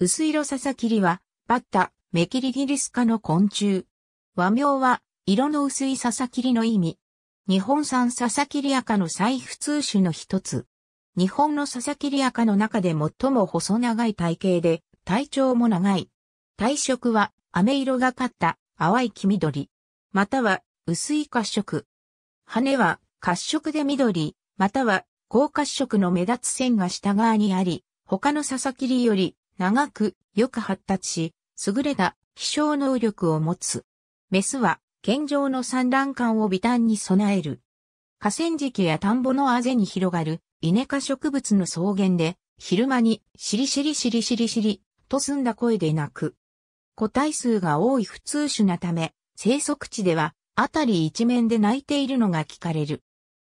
薄色ササキリは、バッタ、メキリギリス科の昆虫。和名は、色の薄いササキリの意味。日本産ササキリアカの最普通種の一つ。日本のササキリアカの中で最も細長い体型で、体長も長い。体色は、飴色がかった淡い黄緑。または、薄い褐色。羽は、褐色で緑、または、高褐色の目立つ線が下側にあり、他のササキリより長く、よく発達し、優れた飛翔能力を持つ。メスは、健状の産卵管を微端に備える。河川敷や田んぼのあぜに広がる、イネ科植物の草原で、昼間に、しりしりしりしりしり、と澄んだ声で鳴く。個体数が多い普通種なため、生息地では、あたり一面で鳴いているのが聞かれる。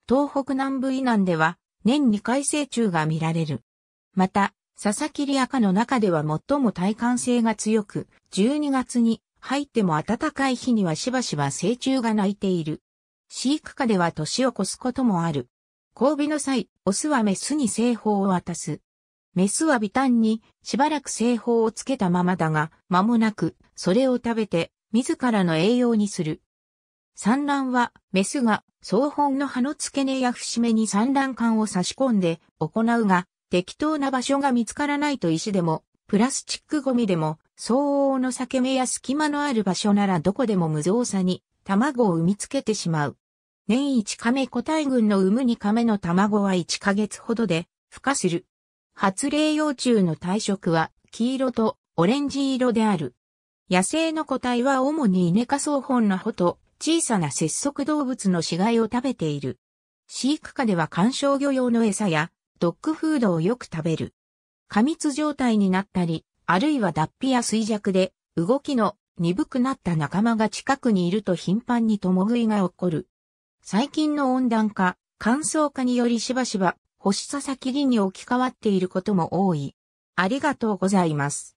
東北南部以南では、年2回成虫が見られる。また、佐々木リアカの中では最も耐寒性が強く、12月に入っても暖かい日にはしばしば成虫が鳴いている。飼育下では年を越すこともある。交尾の際、オスはメスに製法を渡す。メスは微端にしばらく製法をつけたままだが、間もなくそれを食べて自らの栄養にする。産卵はメスが双本の葉の付け根や節目に産卵管を差し込んで行うが、適当な場所が見つからないと石でも、プラスチックゴミでも、相応の裂け目や隙間のある場所ならどこでも無造作に卵を産みつけてしまう。年一亀個体群の産むに亀の卵は1ヶ月ほどで孵化する。発霊幼虫の体色は黄色とオレンジ色である。野生の個体は主にイネ科草本の穂と小さな節足動物の死骸を食べている。飼育下では観賞魚用の餌やドッグフードをよく食べる。過密状態になったり、あるいは脱皮や衰弱で動きの鈍くなった仲間が近くにいると頻繁に共食いが起こる。最近の温暖化、乾燥化によりしばしば星佐々木りに置き換わっていることも多い。ありがとうございます。